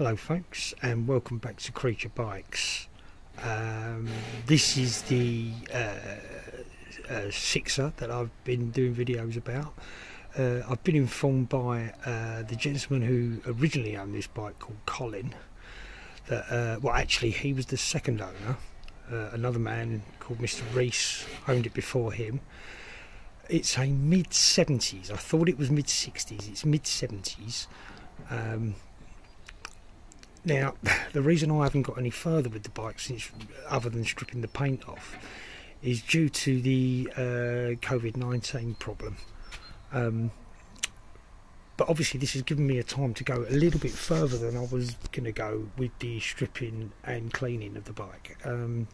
Hello folks and welcome back to Chricha Bikes. Um, this is the uh, uh, Sixer that I've been doing videos about. Uh, I've been informed by uh, the gentleman who originally owned this bike called Colin that, uh, well actually he was the second owner. Uh, another man called Mr Reese owned it before him. It's a mid 70s. I thought it was mid 60s. It's mid 70s. Um, now, the reason I haven't got any further with the bike since, other than stripping the paint off, is due to the uh, COVID 19 problem. Um, but obviously, this has given me a time to go a little bit further than I was going to go with the stripping and cleaning of the bike. Um,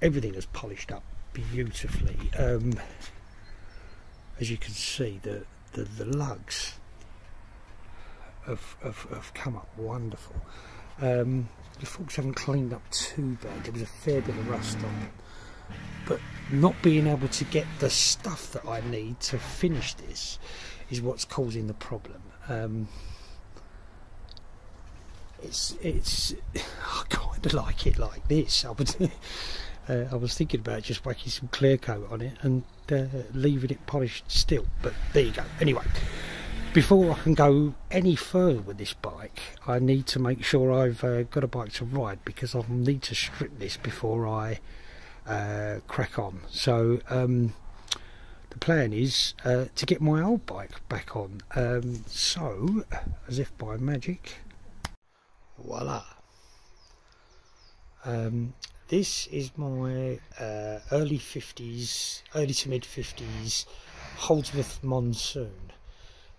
everything is polished up beautifully. Um, as you can see, the, the, the lugs have, have, have come up wonderful. Um, the forks haven't cleaned up too bad. There was a fair bit of rust on them. But not being able to get the stuff that I need to finish this is what's causing the problem. Um, it's it's I kind of like it like this. I would uh, I was thinking about just whacking some clear coat on it and uh, leaving it polished still. But there you go. Anyway, before I can go any further with this bike, I need to make sure I've uh, got a bike to ride because I'll need to strip this before I uh, crack on. So um, the plan is uh, to get my old bike back on. Um, so, as if by magic, voila. Um, this is my uh, early 50s, early to mid 50s Holdsworth Monsoon.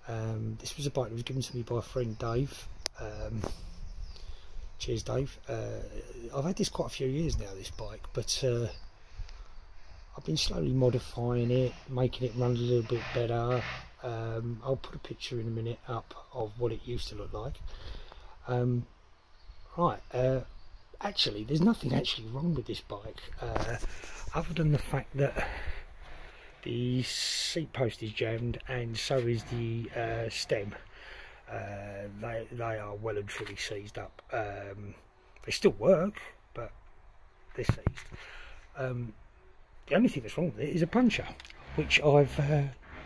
Um, this was a bike that was given to me by a friend Dave. Um, cheers, Dave. Uh, I've had this quite a few years now, this bike, but uh, I've been slowly modifying it, making it run a little bit better. Um, I'll put a picture in a minute up of what it used to look like. Um, right, uh, actually, there's nothing actually wrong with this bike, uh, other than the fact that the seat post is jammed and so is the uh, stem. Uh, they, they are well and truly seized up. Um, they still work but they're seized. Um, the only thing that's wrong with it is a puncher which I've uh,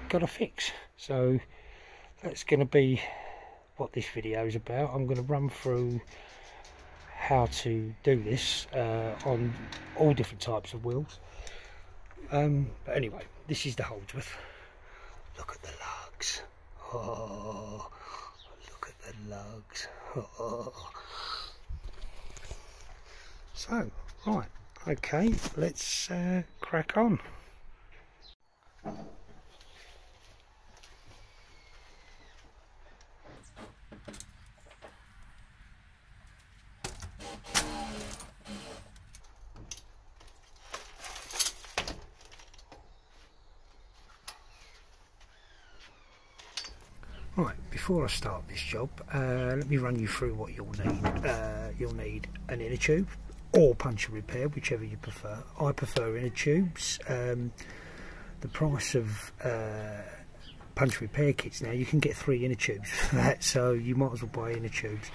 got to fix. So that's going to be what this video is about. I'm going to run through how to do this uh, on all different types of wheels um, but anyway this is the Holdsworth. Look at the lugs. Oh, look at the lugs. Oh. So, right, okay, let's uh, crack on. Right, before I start this job, uh, let me run you through what you'll need. Uh, you'll need an inner tube or puncture repair, whichever you prefer. I prefer inner tubes. Um, the price of uh, punch repair kits now, you can get three inner tubes for that, so you might as well buy inner tubes.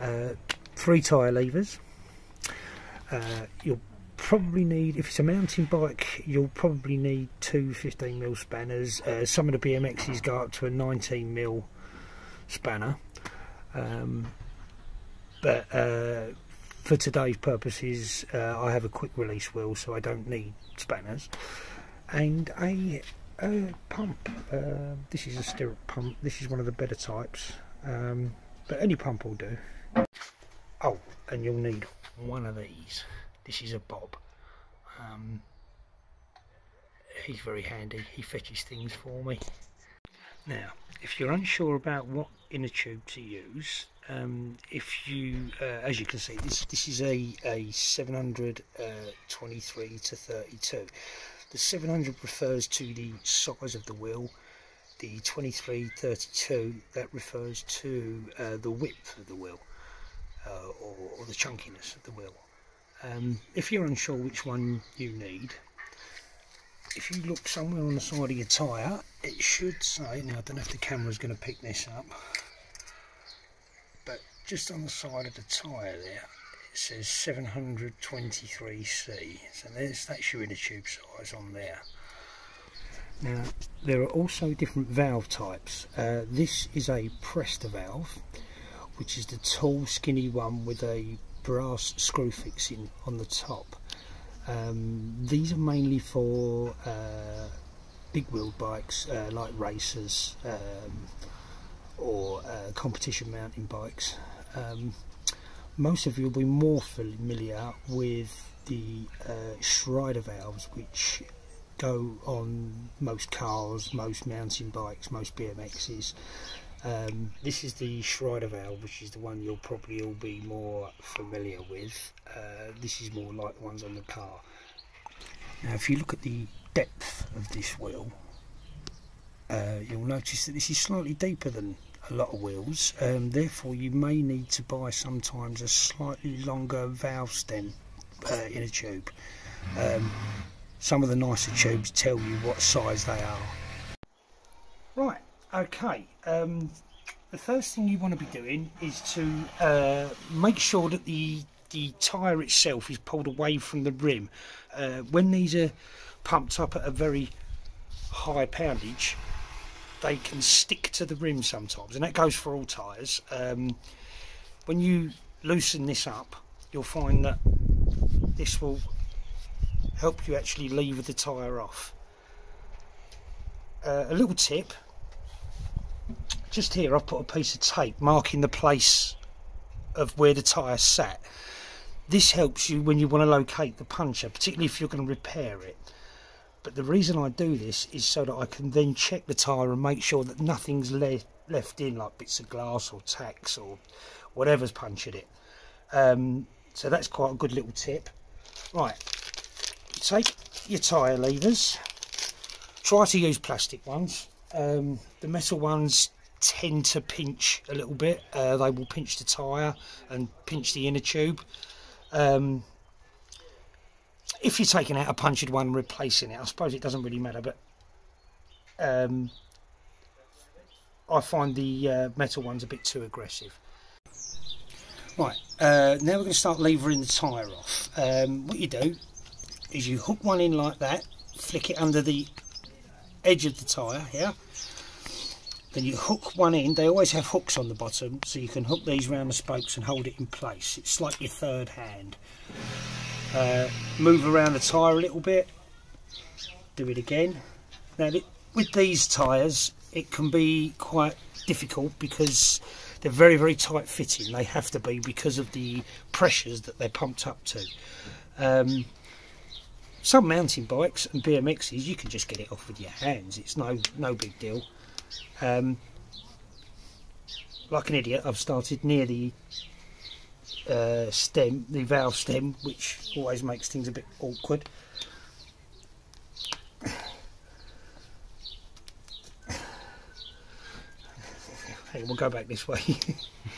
Uh, three tyre levers. Uh, you'll probably need, if it's a mountain bike, you'll probably need two 15mm spanners. Uh, some of the BMXs go up to a 19mm spanner. Um, but uh, for today's purposes, uh, I have a quick release wheel, so I don't need spanners. And a, a pump. Uh, this is a stirrup pump. This is one of the better types. Um, but any pump will do. Oh, and you'll need one of these this is a Bob. Um, he's very handy. He fetches things for me. Now, if you're unsure about what inner tube to use, um, if you, uh, as you can see, this this is a a 723 uh, to 32. The 700 refers to the size of the wheel. The 2332 that refers to uh, the width of the wheel uh, or, or the chunkiness of the wheel. Um, if you're unsure which one you need, if you look somewhere on the side of your tyre, it should say, now I don't know if the camera's going to pick this up, but just on the side of the tyre there it says 723C so there's that's your inner tube size on there. Now there are also different valve types. Uh, this is a Presta valve which is the tall skinny one with a brass screw fixing on the top um, these are mainly for uh, big wheel bikes uh, like racers um, or uh, competition mountain bikes um, most of you will be more familiar with the uh, Schrader valves which go on most cars, most mountain bikes, most BMXs. Um, this is the Schrader valve which is the one you'll probably all be more familiar with. Uh, this is more like the ones on the car. Now if you look at the depth of this wheel uh, you'll notice that this is slightly deeper than a lot of wheels um, therefore you may need to buy sometimes a slightly longer valve stem uh, in a tube um, some of the nicer tubes tell you what size they are right okay um, the first thing you want to be doing is to uh, make sure that the the tyre itself is pulled away from the rim uh, when these are pumped up at a very high poundage they can stick to the rim sometimes, and that goes for all tyres. Um, when you loosen this up, you'll find that this will help you actually lever the tyre off. Uh, a little tip, just here I've put a piece of tape marking the place of where the tyre sat. This helps you when you want to locate the puncture, particularly if you're going to repair it. But the reason I do this is so that I can then check the tyre and make sure that nothing's le left in like bits of glass or tacks or whatever's punctured it. Um, so that's quite a good little tip. Right take your tyre levers. Try to use plastic ones. Um, the metal ones tend to pinch a little bit uh, they will pinch the tyre and pinch the inner tube um, if you're taking out a punctured one replacing it, I suppose it doesn't really matter, but um, I find the uh, metal ones a bit too aggressive. Right, uh, now we're going to start levering the tyre off. Um, what you do is you hook one in like that, flick it under the edge of the tyre here. Then you hook one in, they always have hooks on the bottom, so you can hook these around the spokes and hold it in place. It's like your third hand. Uh, move around the tyre a little bit. Do it again. Now with these tyres it can be quite difficult because they're very very tight fitting. They have to be because of the pressures that they're pumped up to. Um, some mountain bikes and BMXs you can just get it off with your hands. It's no no big deal um, like an idiot I've started near the uh, stem, the valve stem, which always makes things a bit awkward. Hey, we'll go back this way.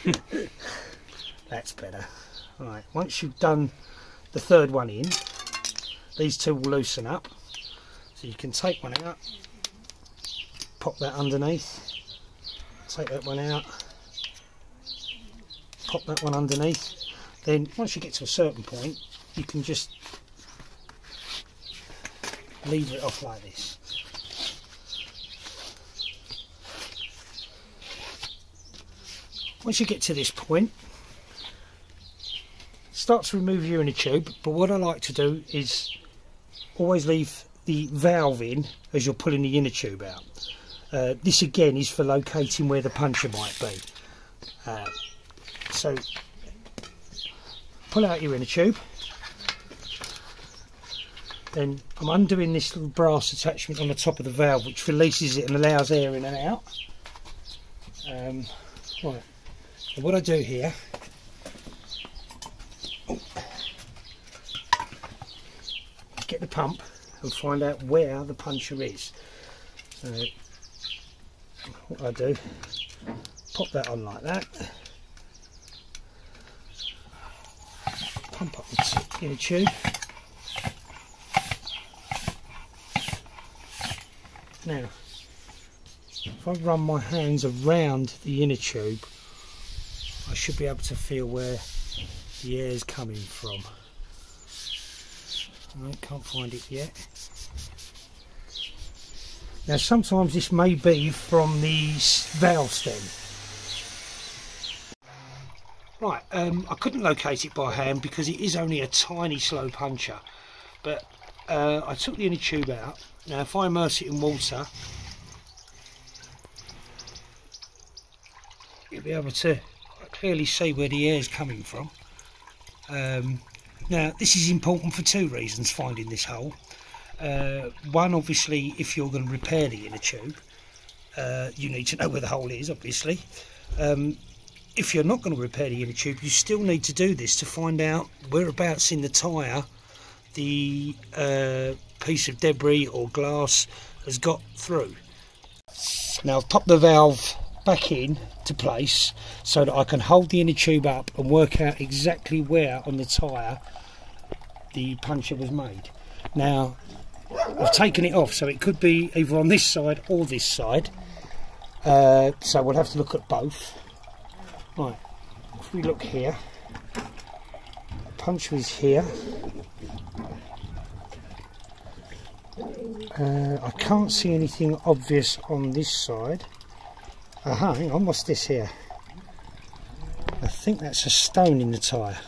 That's better. Right, once you've done the third one in, these two will loosen up. So you can take one out, pop that underneath, take that one out, pop that one underneath. Then once you get to a certain point you can just lever it off like this. Once you get to this point start to remove your inner tube but what I like to do is always leave the valve in as you're pulling the inner tube out uh, this again is for locating where the puncture might be. Uh, so pull out your inner tube. Then I'm undoing this little brass attachment on the top of the valve which releases it and allows air in and out. Um, right. What I do here get the pump and find out where the puncher is. So what I do pop that on like that pump up the inner tube. Now, if I run my hands around the inner tube, I should be able to feel where the air is coming from. I can't find it yet. Now sometimes this may be from the valve stem. Right, um, I couldn't locate it by hand because it is only a tiny slow puncher. But uh, I took the inner tube out. Now if I immerse it in water, you'll be able to clearly see where the air is coming from. Um, now this is important for two reasons, finding this hole. Uh, one, obviously, if you're going to repair the inner tube, uh, you need to know where the hole is, obviously. Um, if you're not going to repair the inner tube, you still need to do this to find out whereabouts in the tyre the uh, piece of debris or glass has got through. Now I've popped the valve back in to place so that I can hold the inner tube up and work out exactly where on the tyre the puncture was made. Now I've taken it off so it could be either on this side or this side. Uh, so we'll have to look at both. Right if we look here. The punch was here. Uh, I can't see anything obvious on this side. Aha hang on what's this here? I think that's a stone in the tyre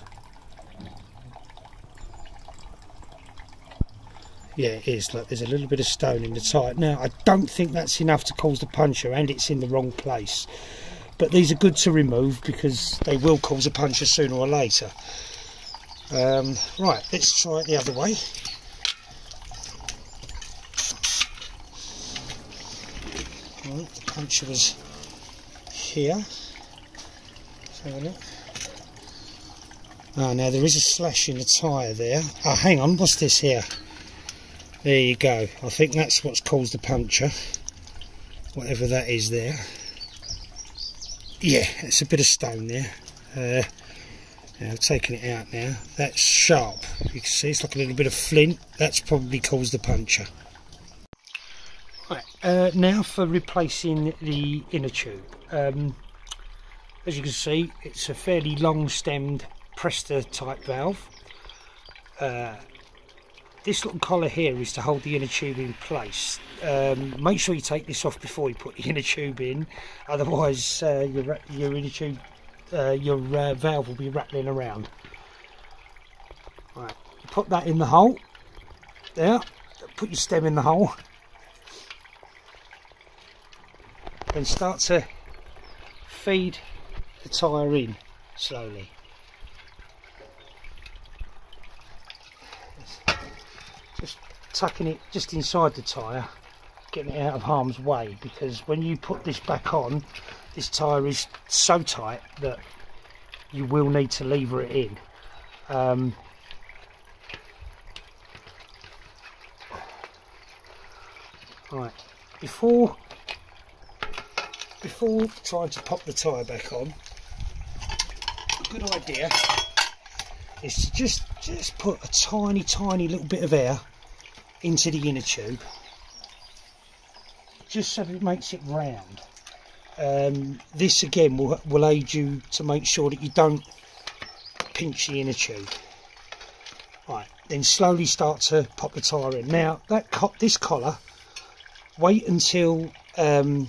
yeah it is. Look there's a little bit of stone in the tyre now I don't think that's enough to cause the puncture and it's in the wrong place. But these are good to remove because they will cause a puncture sooner or later. Um, right let's try it the other way. Right, the puncture was here. Let's have a look. Oh, now there is a slash in the tyre there. Oh, hang on, what's this here? There you go. I think that's what's caused the puncture. Whatever that is there. Yeah, it's a bit of stone there. Uh, I've taken it out now. That's sharp. You can see it's like a little bit of flint. That's probably caused the puncture. Right, uh, now for replacing the inner tube. Um, as you can see, it's a fairly long stemmed Presta type valve. Uh, this little collar here is to hold the inner tube in place. Um, make sure you take this off before you put the inner tube in, otherwise uh, your, your inner tube, uh, your uh, valve will be rattling around. Right, put that in the hole. There, put your stem in the hole. Then start to feed the tyre in slowly. Tucking it just inside the tyre getting it out of harm's way because when you put this back on this tyre is so tight that you will need to lever it in. Um, right before before trying to pop the tyre back on a good idea is to just just put a tiny tiny little bit of air into the inner tube. Just so it makes it round. Um, this again will, will aid you to make sure that you don't pinch the inner tube. Right then slowly start to pop the tyre in. Now that co this collar wait until um,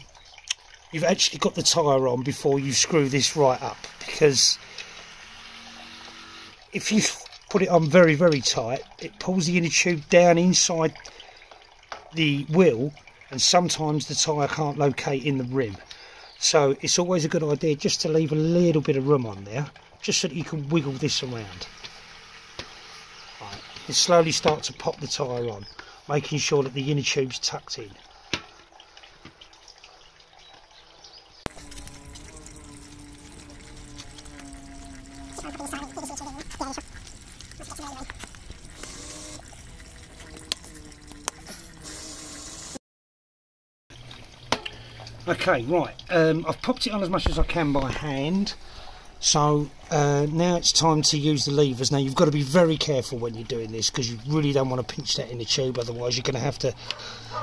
you've actually got the tyre on before you screw this right up because if you put it on very very tight. It pulls the inner tube down inside the wheel and sometimes the tyre can't locate in the rim. So it's always a good idea just to leave a little bit of room on there just so that you can wiggle this around. Right. and slowly start to pop the tyre on making sure that the inner tube's tucked in Okay, right, um, I've popped it on as much as I can by hand. So uh, now it's time to use the levers. Now you've got to be very careful when you're doing this because you really don't want to pinch that in the tube, otherwise you're going to have to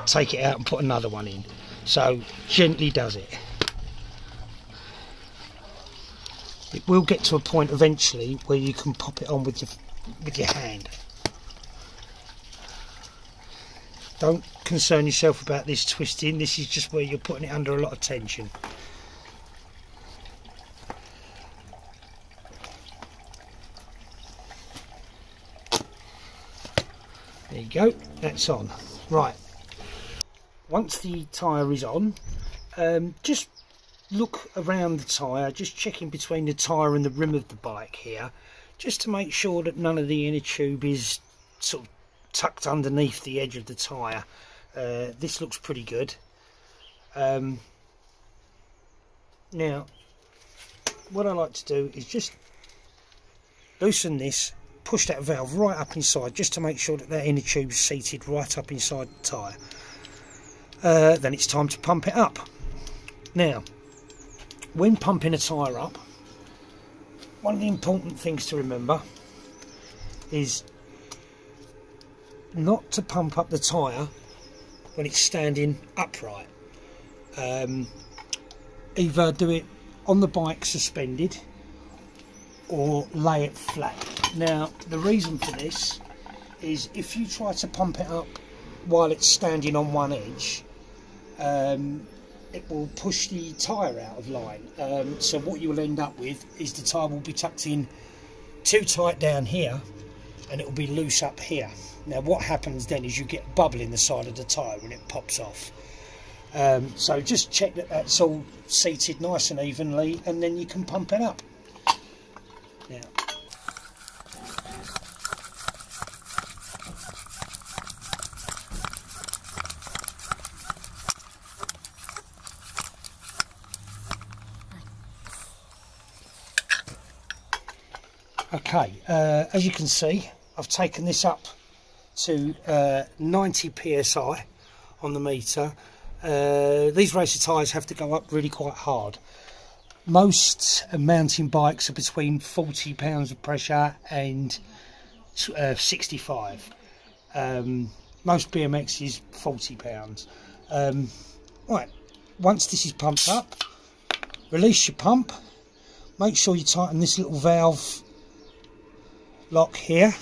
take it out and put another one in. So gently does it. it will get to a point eventually where you can pop it on with your with your hand don't concern yourself about this twisting. This is just where you're putting it under a lot of tension. There you go. That's on. Right. Once the tyre is on um, just look around the tyre just checking between the tyre and the rim of the bike here just to make sure that none of the inner tube is sort of tucked underneath the edge of the tyre. Uh, this looks pretty good. Um, now what I like to do is just loosen this push that valve right up inside just to make sure that that inner tube is seated right up inside the tyre. Uh, then it's time to pump it up. Now when pumping a tyre up one of the important things to remember is not to pump up the tyre when it's standing upright. Um, either do it on the bike suspended or lay it flat. Now the reason for this is if you try to pump it up while it's standing on one edge um, it will push the tyre out of line. Um, so what you'll end up with is the tyre will be tucked in too tight down here and it will be loose up here. Now what happens then is you get bubble in the side of the tyre when it pops off. Um, so just check that that's all seated nice and evenly and then you can pump it up now Okay, uh, as you can see, I've taken this up to uh, 90 psi on the meter. Uh, these racer tyres have to go up really quite hard. Most mountain bikes are between 40 pounds of pressure and uh, 65. Um, most BMX is 40 pounds. Um, right, once this is pumped up, release your pump. Make sure you tighten this little valve lock here.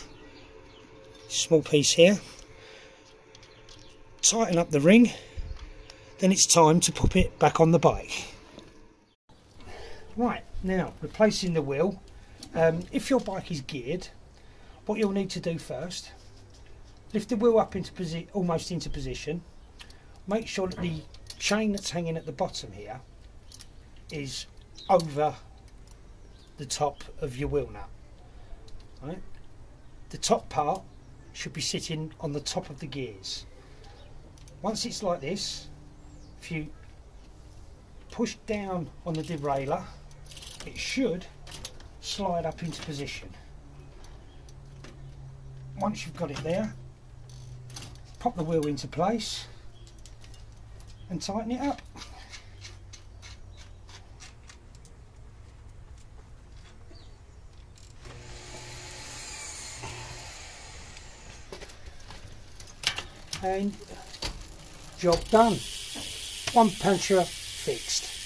Small piece here. Tighten up the ring. Then it's time to pop it back on the bike. Right now replacing the wheel. Um, if your bike is geared what you'll need to do first lift the wheel up into position almost into position. Make sure that the chain that's hanging at the bottom here is over the top of your wheel nut right? The top part should be sitting on the top of the gears. Once it's like this if you push down on the derailleur it should slide up into position. Once you've got it there pop the wheel into place and tighten it up and job done. One puncture fixed